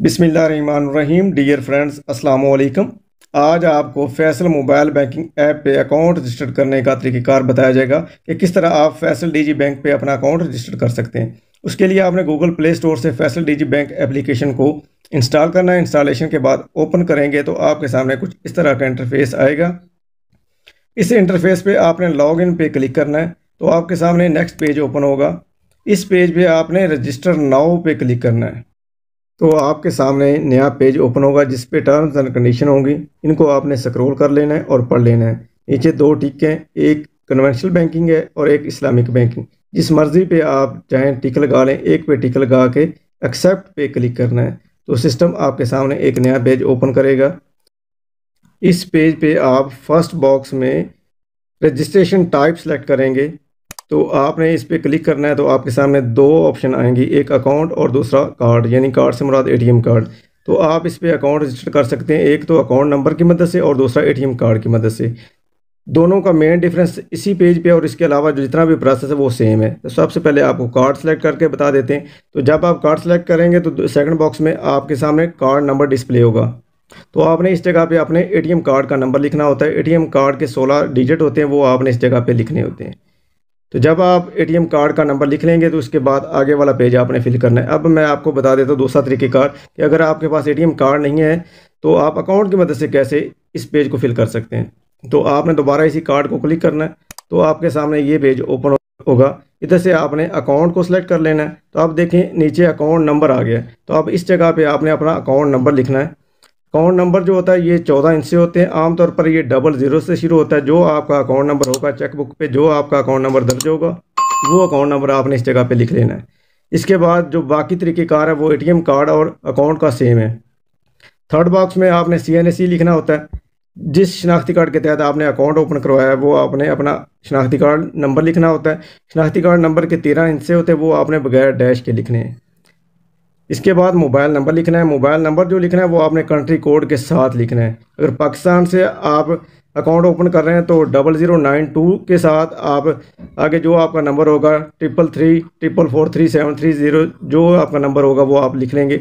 बिसमीम dear friends अस्सलाम वालेकुम आज आपको फैसल मोबाइल बैंकिंग ऐप पे अकाउंट रजिस्टर करने का तरीक़ार बताया जाएगा कि किस तरह आप फैसल डीजी बैंक पे अपना अकाउंट रजिस्टर कर सकते हैं। उसके लिए आपने गूगल प्ले स्टोर से फैसल डीजी बैंक एप्लीकेशन को इंस्टॉल करना है। इंस्टॉलेशन के बाद ओपन करेंगे तो आपके सामने कुछ इस तरह का इंटरफेस आएगा। इस इंटरफेस पे आपने लॉग इन पे क्लिक करना है तो आपके सामने नेक्स्ट पेज ओपन होगा। इस पेज पे आपने रजिस्टर नाउ पे क्लिक करना है। तो आपके सामने नया पेज ओपन होगा, जिस पे टर्म्स एंड कंडीशन होंगी। इनको आपने स्क्रॉल कर लेना है और पढ़ लेना है। नीचे दो टिक हैं, एक कन्वेंशनल बैंकिंग है और एक इस्लामिक बैंकिंग जिस मर्ज़ी पे आप चाहें टिक लगा लें, एक पे टिक लगा के एक्सेप्ट पे क्लिक करना है। तो सिस्टम आपके सामने एक नया पेज ओपन करेगा। इस पेज पे आप फ़र्स्ट बॉक्स में रजिस्ट्रेशन टाइप सेलेक्ट करेंगे। तो आपने इस पर क्लिक करना है तो आपके सामने दो ऑप्शन आएँगी, एक अकाउंट और दूसरा कार्ड, यानी कार्ड से मुराद एटीएम कार्ड। तो आप इस पर अकाउंट रजिस्टर कर सकते हैं, एक तो अकाउंट नंबर की मदद से और दूसरा एटीएम कार्ड की मदद से। दोनों का मेन डिफरेंस इसी पेज पे और इसके अलावा जो जितना भी प्रोसेस है वो सेम है। तो सबसे पहले आपको कार्ड सेलेक्ट करके बता देते हैं। तो जब आप कार्ड सेलेक्ट करेंगे तो सेकंड बॉक्स में आपके सामने कार्ड नंबर डिस्प्ले होगा। तो आपने इस जगह पे अपने एटीएम कार्ड का नंबर लिखना होता है। एटीएम कार्ड के 16 डिजिट होते हैं, वो आपने इस जगह पर लिखने होते हैं। तो जब आप एटीएम कार्ड का नंबर लिख लेंगे तो उसके बाद आगे वाला पेज आपने फिल करना है। अब मैं आपको बता देता हूँ दूसरा तरीक़ेकार कि अगर आपके पास एटीएम कार्ड नहीं है तो आप अकाउंट की मदद से कैसे इस पेज को फिल कर सकते हैं। तो आपने दोबारा इसी कार्ड को क्लिक करना है तो आपके सामने ये पेज ओपन होगा। इधर से आपने अकाउंट को सिलेक्ट कर लेना है। तो आप देखें, नीचे अकाउंट नंबर आ गया तो अब इस जगह पे आपने अपना अकाउंट नंबर लिखना है। अकाउंट नंबर जो होता है, ये चौदह इंच से होते हैं। आमतौर पर ये डबल ज़ीरो से शुरू होता है। जो आपका अकाउंट नंबर होगा, चेकबुक पे जो आपका अकाउंट नंबर दर्ज होगा, वो अकाउंट नंबर आपने इस जगह पे लिख लेना है। इसके बाद जो बाकी तरीक़ेकार है, वो एटीएम कार्ड और अकाउंट का सेम है। थर्ड बॉक्स में आपने सी लिखना होता है। जिस शनाख्ती कार्ड के तहत आपने अकाउंट ओपन करवाया है, वो आपने अपना शनाख्ती कार्ड नंबर लिखना होता है। शनाख्ती कार्ड नंबर के तेरह इंच से होते हैं, वो आपने बगैर डैश के लिखने हैं। इसके बाद मोबाइल नंबर लिखना है। मोबाइल नंबर जो लिखना है, वो आपने कंट्री कोड के साथ लिखना है। अगर पाकिस्तान से आप अकाउंट ओपन कर रहे हैं तो डबल ज़ीरो नाइन टू के साथ आप आगे जो आपका नंबर होगा, triple three, triple four three, seven three zero, जो आपका नंबर होगा, वो आप लिख लेंगे।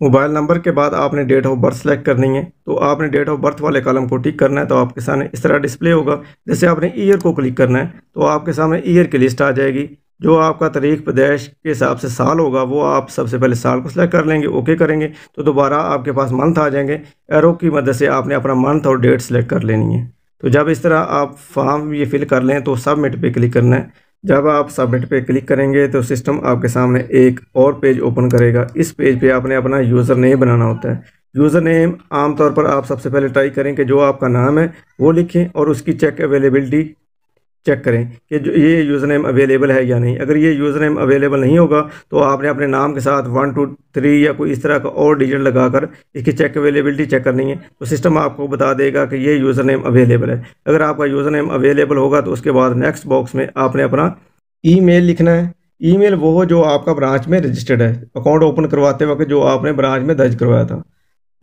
मोबाइल नंबर के बाद आपने डेट ऑफ़ बर्थ सेलेक्ट करनी है। तो आपने डेट ऑफ़ बर्थ वाले कलम को टिक करना है तो आपके सामने इस तरह डिस्प्ले होगा। जैसे आपने ईयर को क्लिक करना है तो आपके सामने ईयर की लिस्ट आ जाएगी। जो आपका तारीख पैदाइश के हिसाब से साल होगा, वो आप सबसे पहले साल को सिलेक्ट कर लेंगे ओके करेंगे तो दोबारा आपके पास मंथ आ जाएँगे। एरो की मदद से आपने अपना मंथ और डेट सेलेक्ट कर लेनी है। तो जब इस तरह आप फॉर्म ये फिल कर लें तो सबमिट पे क्लिक करना है। जब आप सबमिट पे क्लिक करेंगे तो सिस्टम आपके सामने एक और पेज ओपन करेगा। इस पेज पे आपने अपना यूज़र नेम बनाना होता है। यूज़र नेम आमतौर पर आप सबसे पहले ट्राई करें कि जो आपका नाम है, वो लिखें और उसकी चेक अवेलेबिलिटी चेक करें कि जो ये यूज़र नेम अवेलेबल है या नहीं। अगर ये यूज़र नेम अवेलेबल नहीं होगा तो आपने अपने नाम के साथ वन टू थ्री या कोई इस तरह का और डिजिट लगाकर इसकी चेक अवेलेबिलिटी चेक करनी है। तो सिस्टम आपको बता देगा कि ये यूज़र नेम अवेलेबल है। अगर आपका यूज़र नेम अवेलेबल होगा तो उसके बाद नेक्स्ट बॉक्स में आपने अपना ई लिखना है। ई वो जो आपका ब्रांच में रजिस्टर्ड है। अकाउंट ओपन करवाते वक्त जो आपने ब्रांच में दर्ज करवाया था।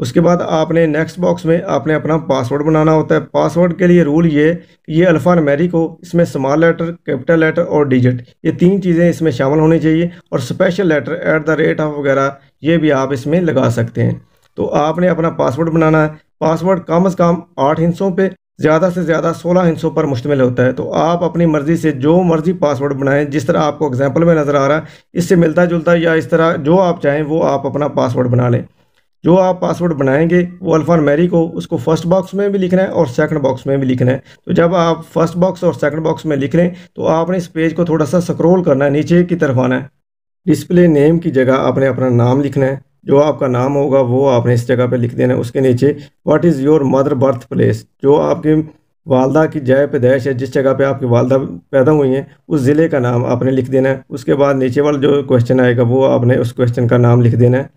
उसके बाद आपने नेक्स्ट बॉक्स में आपने अपना पासवर्ड बनाना होता है। पासवर्ड के लिए रूल ये कि ये अल्फ़ा नमेरिक हो, इसमें स्मॉल लेटर कैपिटल लेटर और डिजिट ये तीन चीज़ें इसमें शामिल होनी चाहिए। और special letter at the rate of वगैरह, ये भी आप इसमें लगा सकते हैं। तो आपने अपना पासवर्ड बनाना है। पासवर्ड कम अज़ कम आठ हिंसों पर ज़्यादा से ज़्यादा सोलह हिंसों पर मुश्तमिल होता है। तो आप अपनी मर्ज़ी से जो मर्ज़ी पासवर्ड बनाएँ, जिस तरह आपको एग्ज़ाम्पल में नज़र आ रहा है, इससे मिलता जुलता या इस तरह जो आप चाहें, वो आप अपना पासवर्ड बना लें। जो आप पासवर्ड बनाएँगे, वो अल्फ़ा मैरी को उसको फ़र्स्ट बॉक्स में भी लिखना है और सेकंड बॉक्स में भी लिखना है। तो जब आप फ़र्स्ट बॉक्स और सेकंड बॉक्स में लिख लें तो आपने इस पेज को थोड़ा सा स्क्रॉल करना है, नीचे की तरफ़ आना है। डिस्प्ले नेम की जगह आपने अपना नाम लिखना है। जो आपका नाम होगा, वो आपने इस जगह पर लिख देना है। उसके नीचे what is your mother birth place जो आपकी वालदा की जय पैदाइश है, जिस जगह पे आपकी वालदा पैदा हुई हैं, उस ज़िले का नाम आपने लिख देना है। उसके बाद नीचे वाला जो क्वेश्चन आएगा, वो आपने उस क्वेश्चन का नाम लिख देना है।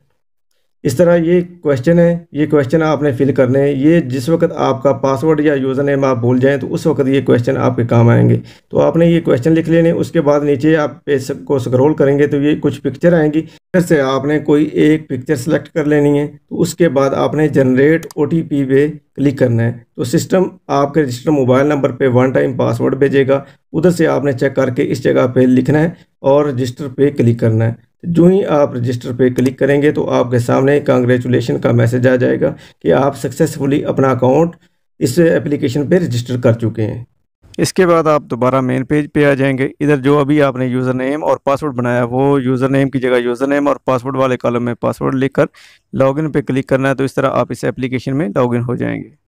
इस तरह ये क्वेश्चन है, ये क्वेश्चन आपने फिल करने हैं। ये जिस वक्त आपका पासवर्ड या यूज़र नेम आप भूल जाएँ तो उस वक्त ये क्वेश्चन आपके काम आएँगे। तो आपने ये क्वेश्चन लिख लेने, उसके बाद नीचे आप पेज को स्क्रॉल करेंगे तो ये कुछ पिक्चर आएँगी। फिर से आपने कोई एक पिक्चर सेलेक्ट कर लेनी है तो उसके बाद आपने जनरेट ओ टी पी पे क्लिक करना है। तो सिस्टम आपके रजिस्टर मोबाइल नंबर पे वन टाइम पासवर्ड भेजेगा। उधर से आपने चेक करके इस जगह पे लिखना है और रजिस्टर पे क्लिक करना है। जो ही आप रजिस्टर पे क्लिक करेंगे तो आपके सामने कांग्रेचुलेशन का मैसेज आ जाएगा कि आप सक्सेसफुली अपना अकाउंट इस एप्लीकेशन पे रजिस्टर कर चुके हैं। इसके बाद आप दोबारा मेन पेज पे आ जाएँगे। इधर जो अभी आपने यूज़र नेम और पासवर्ड बनाया, वो यूज़र नेम की जगह यूज़र नेम और पासवर्ड वाले कॉलम में पासवर्ड लिखकर लॉगिन पे क्लिक करना है तो इस तरह आप इस एप्लीकेशन में लॉगिन हो जाएँगे।